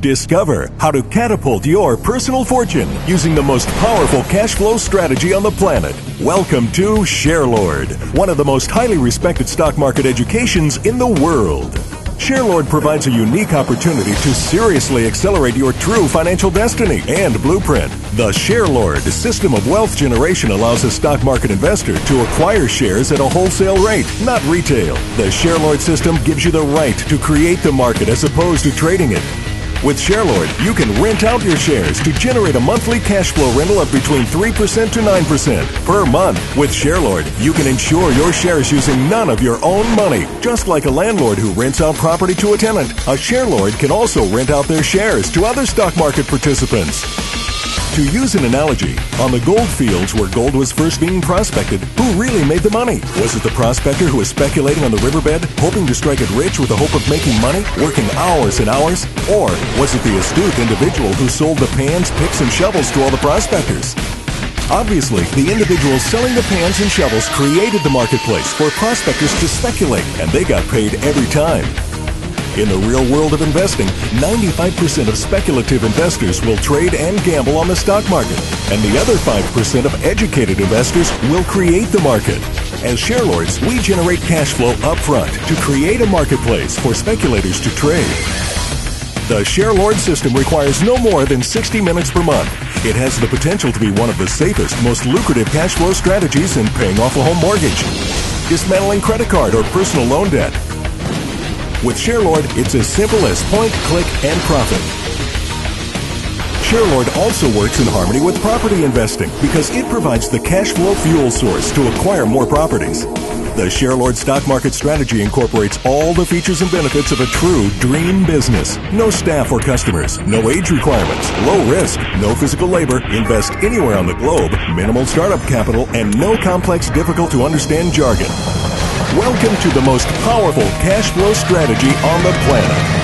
Discover how to catapult your personal fortune using the most powerful cash flow strategy on the planet. Welcome to ShareLord, one of the most highly respected stock market educations in the world. ShareLord provides a unique opportunity to seriously accelerate your true financial destiny and blueprint. The ShareLord system of wealth generation allows a stock market investor to acquire shares at a wholesale rate, not retail. The ShareLord system gives you the right to create the market as opposed to trading it. With ShareLord, you can rent out your shares to generate a monthly cash flow rental of between 3% to 9% per month. With ShareLord, you can insure your shares using none of your own money. Just like a landlord who rents out property to a tenant, a ShareLord can also rent out their shares to other stock market participants. To use an analogy, on the gold fields where gold was first being prospected, who really made the money? Was it the prospector who was speculating on the riverbed, hoping to strike it rich with the hope of making money, working hours and hours? Or was it the astute individual who sold the pans, picks, and shovels to all the prospectors? Obviously, the individuals selling the pans and shovels created the marketplace for prospectors to speculate, and they got paid every time. In the real world of investing, 95% of speculative investors will trade and gamble on the stock market, and the other 5% of educated investors will create the market. As sharelords, we generate cash flow upfront to create a marketplace for speculators to trade. The ShareLord system requires no more than 60 minutes per month. It has the potential to be one of the safest, most lucrative cash flow strategies in paying off a home mortgage, dismantling credit card or personal loan debt, with ShareLord, it's as simple as point, click, and profit. ShareLord also works in harmony with property investing because it provides the cash flow fuel source to acquire more properties. The ShareLord stock market strategy incorporates all the features and benefits of a true dream business. No staff or customers, no age requirements, low risk, no physical labor, invest anywhere on the globe, minimal startup capital, and no complex, difficult to understand jargon. Welcome to the most powerful cash flow strategy on the planet.